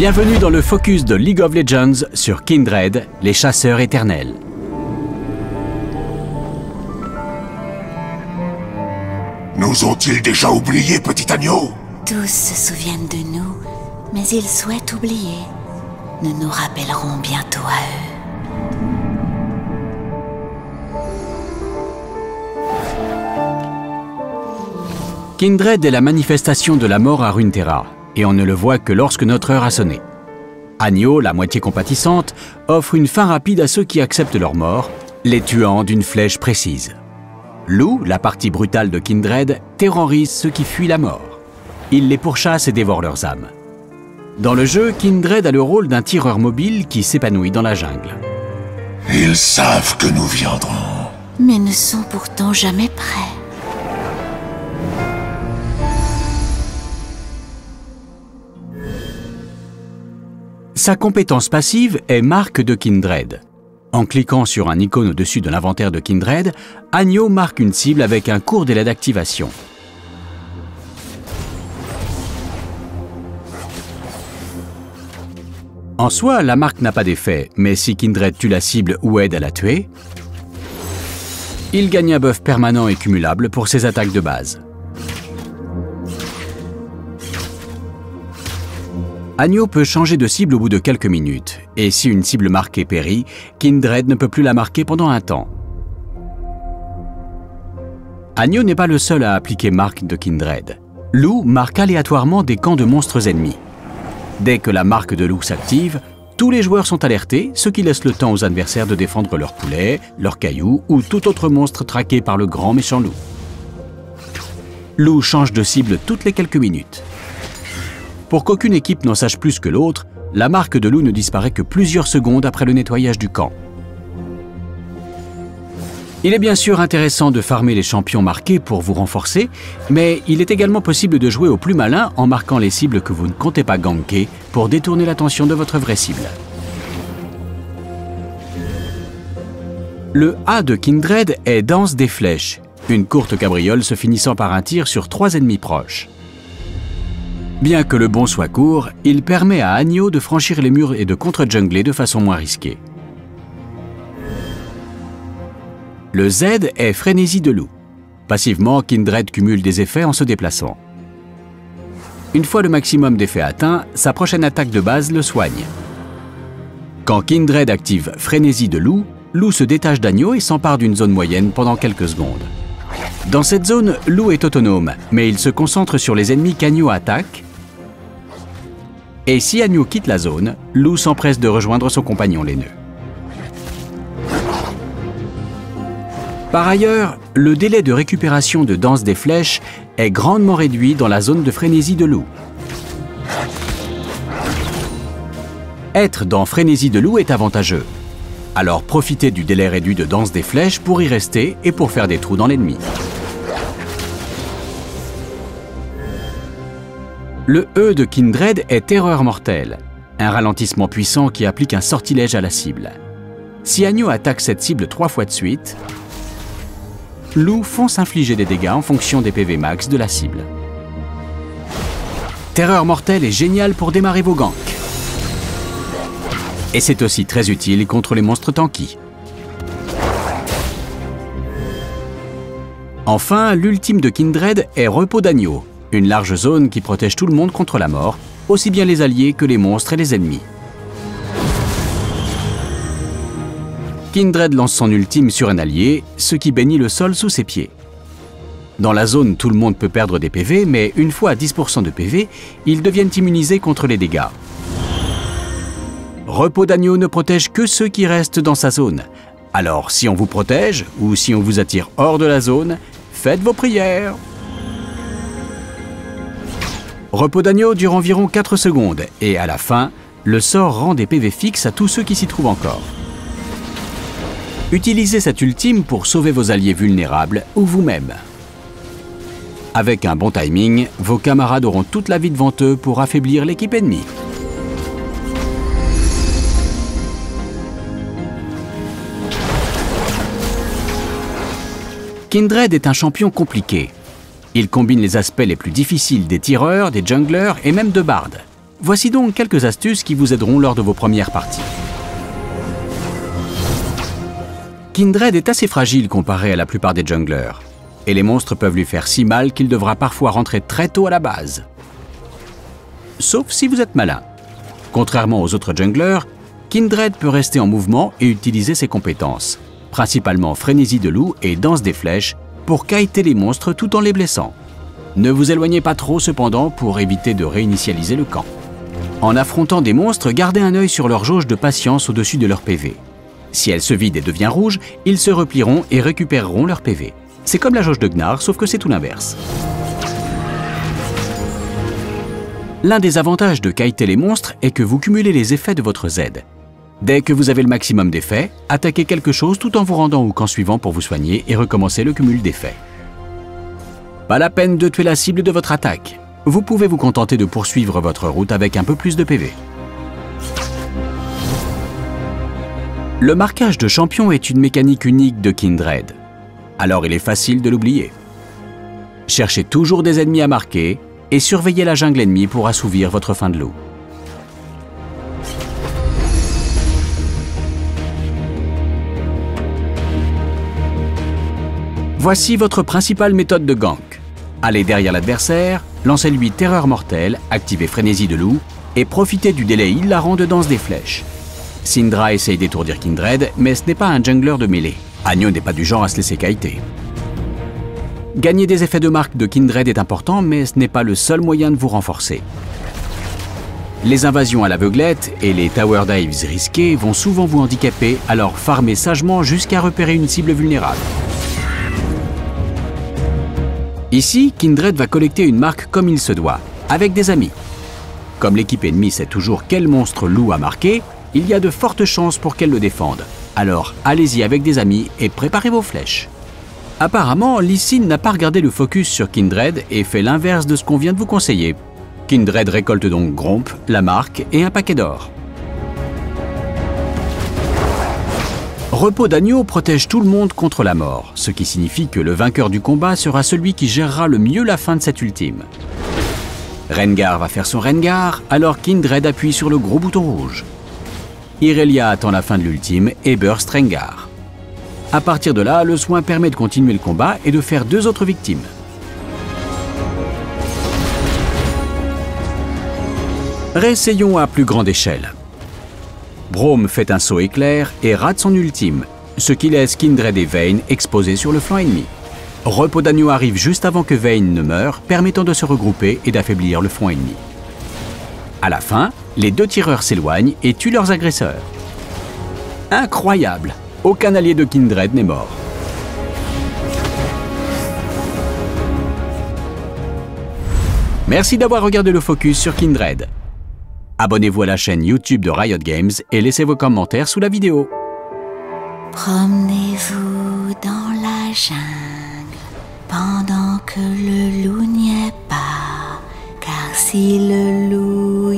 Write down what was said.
Bienvenue dans le focus de League of Legends sur Kindred, les chasseurs éternels. Nous ont-ils déjà oubliés, petit agneau? Tous se souviennent de nous, mais ils souhaitent oublier. Nous nous rappellerons bientôt à eux. Kindred est la manifestation de la mort à Runeterra, et on ne le voit que lorsque notre heure a sonné. Agneau, la moitié compatissante, offre une fin rapide à ceux qui acceptent leur mort, les tuant d'une flèche précise. Lou, la partie brutale de Kindred, terrorise ceux qui fuient la mort. Il les pourchasse et dévore leurs âmes. Dans le jeu, Kindred a le rôle d'un tireur mobile qui s'épanouit dans la jungle. Ils savent que nous viendrons. Mais ne sont pourtant jamais prêts. Sa compétence passive est marque de Kindred. En cliquant sur un icône au-dessus de l'inventaire de Kindred, Agneau marque une cible avec un court délai d'activation. En soi, la marque n'a pas d'effet, mais si Kindred tue la cible ou aide à la tuer, il gagne un buff permanent et cumulable pour ses attaques de base. Agneau peut changer de cible au bout de quelques minutes, et si une cible marquée périt, Kindred ne peut plus la marquer pendant un temps. Agneau n'est pas le seul à appliquer marque de Kindred. Lou marque aléatoirement des camps de monstres ennemis. Dès que la marque de loup s'active, tous les joueurs sont alertés, ce qui laisse le temps aux adversaires de défendre leurs poulets, leurs cailloux ou tout autre monstre traqué par le grand méchant loup. Loup change de cible toutes les quelques minutes. Pour qu'aucune équipe n'en sache plus que l'autre, la marque de loup ne disparaît que plusieurs secondes après le nettoyage du camp. Il est bien sûr intéressant de farmer les champions marqués pour vous renforcer, mais il est également possible de jouer au plus malin en marquant les cibles que vous ne comptez pas ganker pour détourner l'attention de votre vraie cible. Le A de Kindred est Danse des flèches, une courte cabriole se finissant par un tir sur trois ennemis proches. Bien que le bond soit court, il permet à Agneau de franchir les murs et de contre-jungler de façon moins risquée. Le Z est Frénésie de loup. Passivement, Kindred cumule des effets en se déplaçant. Une fois le maximum d'effets atteint, sa prochaine attaque de base le soigne. Quand Kindred active Frénésie de loup, Loup se détache d'Agneau et s'empare d'une zone moyenne pendant quelques secondes. Dans cette zone, Loup est autonome, mais il se concentre sur les ennemis qu'Agneau attaque et si Agneau quitte la zone, Lou s'empresse de rejoindre son compagnon laineux. Par ailleurs, le délai de récupération de danse des flèches est grandement réduit dans la zone de frénésie de loup. Être dans frénésie de loup est avantageux. Alors profitez du délai réduit de danse des flèches pour y rester et pour faire des trous dans l'ennemi. Le E de Kindred est Terreur mortelle, un ralentissement puissant qui applique un sortilège à la cible. Si Agneau attaque cette cible trois fois de suite, Lou fonce infliger des dégâts en fonction des PV max de la cible. Terreur mortelle est génial pour démarrer vos ganks. Et c'est aussi très utile contre les monstres tanky. Enfin, l'ultime de Kindred est Repos d'agneau, une large zone qui protège tout le monde contre la mort, aussi bien les alliés que les monstres et les ennemis. Kindred lance son ultime sur un allié, ce qui bénit le sol sous ses pieds. Dans la zone, tout le monde peut perdre des PV, mais une fois à 10% de PV, ils deviennent immunisés contre les dégâts. Repos d'agneau ne protège que ceux qui restent dans sa zone. Alors, si on vous protège, ou si on vous attire hors de la zone, faites vos prières Repos d'agneau dure environ 4 secondes et à la fin, le sort rend des PV fixes à tous ceux qui s'y trouvent encore. Utilisez cette ultime pour sauver vos alliés vulnérables ou vous-même. Avec un bon timing, vos camarades auront toute la vie devant eux pour affaiblir l'équipe ennemie. Kindred est un champion compliqué, il combine les aspects les plus difficiles des tireurs, des junglers et même de bardes. Voici donc quelques astuces qui vous aideront lors de vos premières parties. Kindred est assez fragile comparé à la plupart des junglers, et les monstres peuvent lui faire si mal qu'il devra parfois rentrer très tôt à la base. Sauf si vous êtes malin. Contrairement aux autres junglers, Kindred peut rester en mouvement et utiliser ses compétences, principalement frénésie de loup et danse des flèches, pour les monstres tout en les blessant. Ne vous éloignez pas trop cependant pour éviter de réinitialiser le camp. En affrontant des monstres, gardez un œil sur leur jauge de patience au-dessus de leur PV. Si elle se vide et devient rouge, ils se replieront et récupéreront leur PV. C'est comme la jauge de Gnar, sauf que c'est tout l'inverse. L'un des avantages de kiter les monstres est que vous cumulez les effets de votre Z. Dès que vous avez le maximum d'effets, attaquez quelque chose tout en vous rendant au camp suivant pour vous soigner et recommencer le cumul d'effets. Pas la peine de tuer la cible de votre attaque. Vous pouvez vous contenter de poursuivre votre route avec un peu plus de PV. Le marquage de champion est une mécanique unique de Kindred. Alors il est facile de l'oublier. Cherchez toujours des ennemis à marquer et surveillez la jungle ennemie pour assouvir votre faim de loup. Voici votre principale méthode de gank. Allez derrière l'adversaire, lancez-lui terreur mortelle, activez frénésie de loup et profitez du délai hilarant de danse des flèches. Syndra essaye d'étourdir Kindred, mais ce n'est pas un jungler de mêlée. Agno n'est pas du genre à se laisser kiter. Gagner des effets de marque de Kindred est important, mais ce n'est pas le seul moyen de vous renforcer. Les invasions à l'aveuglette et les tower dives risqués vont souvent vous handicaper, alors farmez sagement jusqu'à repérer une cible vulnérable. Ici, Kindred va collecter une marque comme il se doit, avec des amis. Comme l'équipe ennemie sait toujours quel monstre loup a marqué, il y a de fortes chances pour qu'elle le défende. Alors allez-y avec des amis et préparez vos flèches. Apparemment, Lysine n'a pas regardé le focus sur Kindred et fait l'inverse de ce qu'on vient de vous conseiller. Kindred récolte donc Gromp, la marque et un paquet d'or. Repos d'agneau protège tout le monde contre la mort, ce qui signifie que le vainqueur du combat sera celui qui gérera le mieux la fin de cette ultime. Rengar va faire son Rengar, alors Kindred appuie sur le gros bouton rouge. Irelia attend la fin de l'ultime et burst Rengar. À partir de là, le soin permet de continuer le combat et de faire deux autres victimes. Réessayons à plus grande échelle. Brome fait un saut éclair et rate son ultime, ce qui laisse Kindred et Vayne exposés sur le flanc ennemi. Repos d'agneau arrive juste avant que Vayne ne meure, permettant de se regrouper et d'affaiblir le front ennemi. À la fin, les deux tireurs s'éloignent et tuent leurs agresseurs. Incroyable Aucun allié de Kindred n'est mort. Merci d'avoir regardé le focus sur Kindred. Abonnez-vous à la chaîne YouTube de Riot Games et laissez vos commentaires sous la vidéo. Promenez-vous dans la jungle pendant que le loup n'y est pas, car si le loup